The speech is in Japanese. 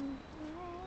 うん。